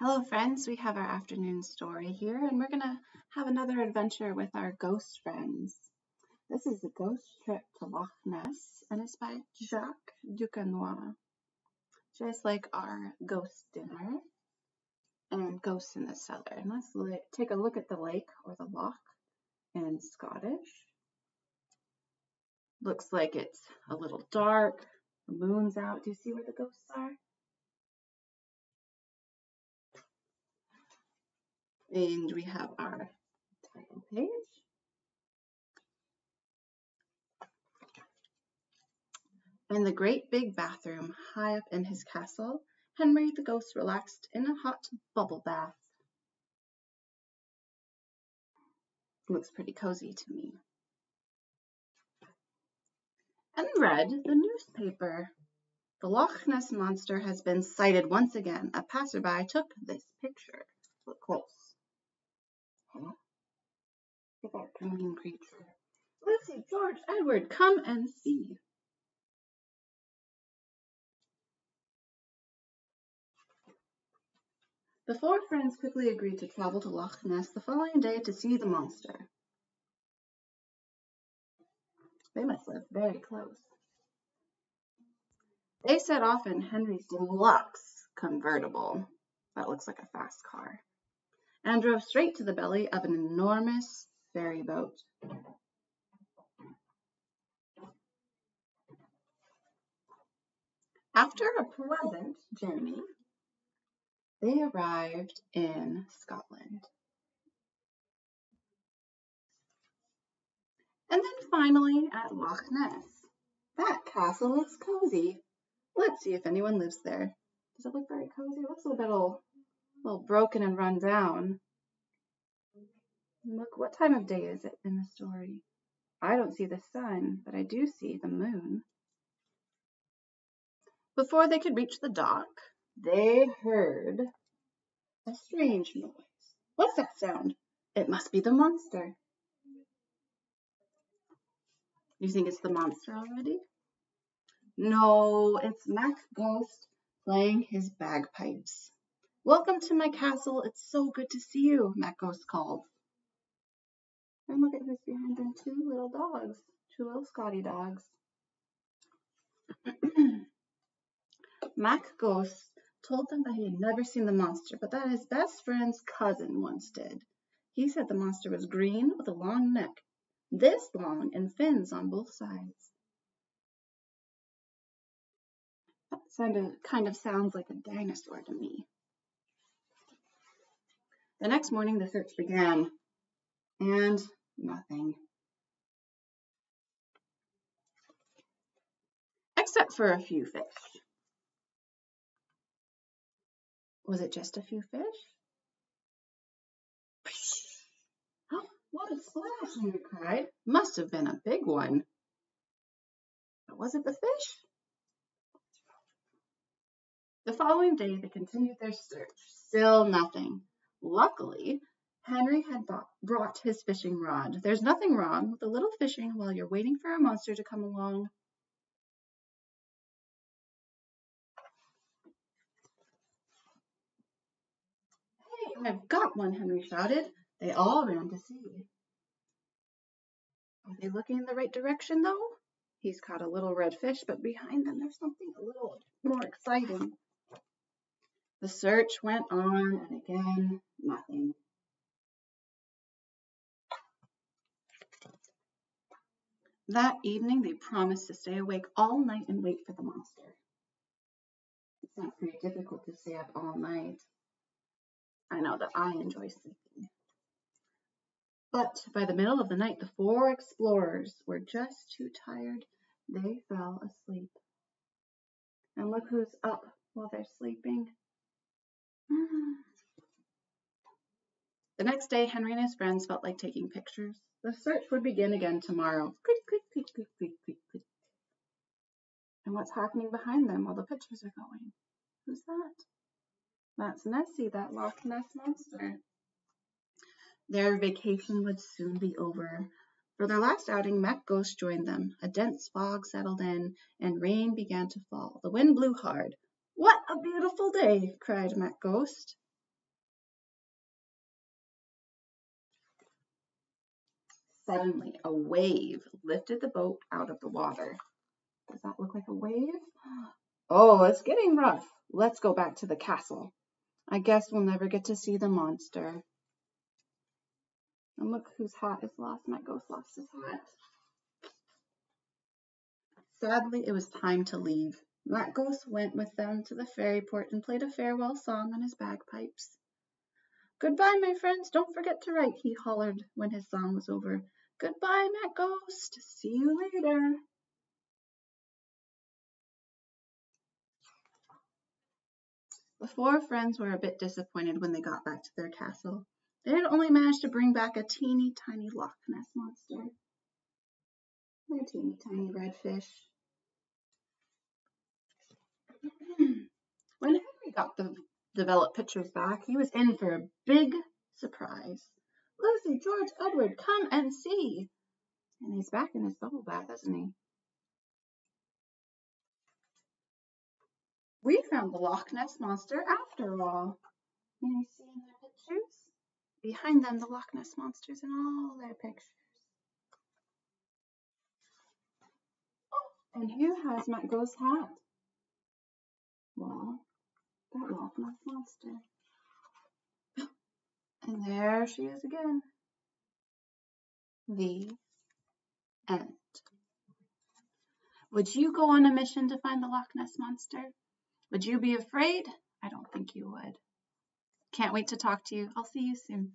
Hello friends, we have our afternoon story here and we're going to have another adventure with our ghost friends. This is a ghost trip to Loch Ness and it's by Jacques Duquennoy. Just like our ghost dinner and ghosts in the cellar. And let's take a look at the lake or the loch in Scottish. Looks like it's a little dark, the moon's out. Do you see where the ghosts are? And we have our title page. In the great big bathroom high up in his castle, Henry the ghost relaxed in a hot bubble bath. Looks pretty cozy to me. And read the newspaper. The Loch Ness Monster has been sighted once again. A passerby took this picture. Look close. Look creature. Lucy, George, Edward, come and see. The four friends quickly agreed to travel to Loch Ness the following day to see the monster. They must live very close. They set off in Henry's deluxe convertible. That looks like a fast car and drove straight to the belly of an enormous ferry boat. After a pleasant journey, they arrived in Scotland. And then finally at Loch Ness. That castle looks cozy. Let's see if anyone lives there. Does it look very cozy? It looks a little a little broken and run down. Look, what time of day is it in the story? I don't see the sun, but I do see the moon. Before they could reach the dock, they heard a strange noise. What's that sound? It must be the monster. You think it's the monster already? No, it's Mac Ghost playing his bagpipes. Welcome to my castle. It's so good to see you, Mac Ghost called. And look at who's behind them, two little dogs, two little Scotty dogs. Mac Ghost told them that he had never seen the monster, but that his best friend's cousin once did. He said the monster was green with a long neck, this long, and fins on both sides. That sounded, kind of sounds like a dinosaur to me. The next morning the search began, and nothing. Except for a few fish. Was it just a few fish? Oh, what a splash, Henry cried. Must have been a big one. But was it the fish? The following day they continued their search. Still nothing. Luckily, Henry had brought his fishing rod. There's nothing wrong with a little fishing while you're waiting for a monster to come along. Hey, I've got one, Henry shouted. They all ran to see. Are they looking in the right direction, though? He's caught a little red fish, but behind them there's something a little more exciting. The search went on, and again, nothing. That evening, they promised to stay awake all night and wait for the monster. It's not very difficult to stay up all night. I know that I enjoy sleeping. But by the middle of the night, the four explorers were just too tired. They fell asleep. And look who's up while they're sleeping. Hmm. The next day, Henry and his friends felt like taking pictures. The search would begin again tomorrow. Click, click, click, click, click, click, click. And what's happening behind them while the pictures are going? Who's that? That's Nessie, that Loch Ness monster. Their vacation would soon be over. For their last outing, Mac Ghost joined them. A dense fog settled in, and rain began to fall. The wind blew hard. What a beautiful day! cried Mac Ghost. Suddenly, a wave lifted the boat out of the water. Does that look like a wave? Oh, it's getting rough. Let's go back to the castle. I guess we'll never get to see the monster. And look whose hat is lost. My ghost lost his hat. Sadly, it was time to leave. Mac Ghost went with them to the ferry port and played a farewell song on his bagpipes. Goodbye, my friends. Don't forget to write, he hollered when his song was over. Goodbye, Mac Ghost. See you later. The four friends were a bit disappointed when they got back to their castle. They had only managed to bring back a teeny tiny Loch Ness monster. A teeny tiny red fish. when Henry got the developed pictures back, he was in for a big surprise. Lucy, George, Edward, come and see. And he's back in his bubble bath, isn't he? We found the Loch Ness Monster after all. Can you see in their pictures? Behind them, the Loch Ness Monsters in all their pictures. Oh, and who has Mac Ghost hat. Well, that Loch Ness Monster. And there she is again. The end. Would you go on a mission to find the Loch Ness Monster? Would you be afraid? I don't think you would. Can't wait to talk to you. I'll see you soon.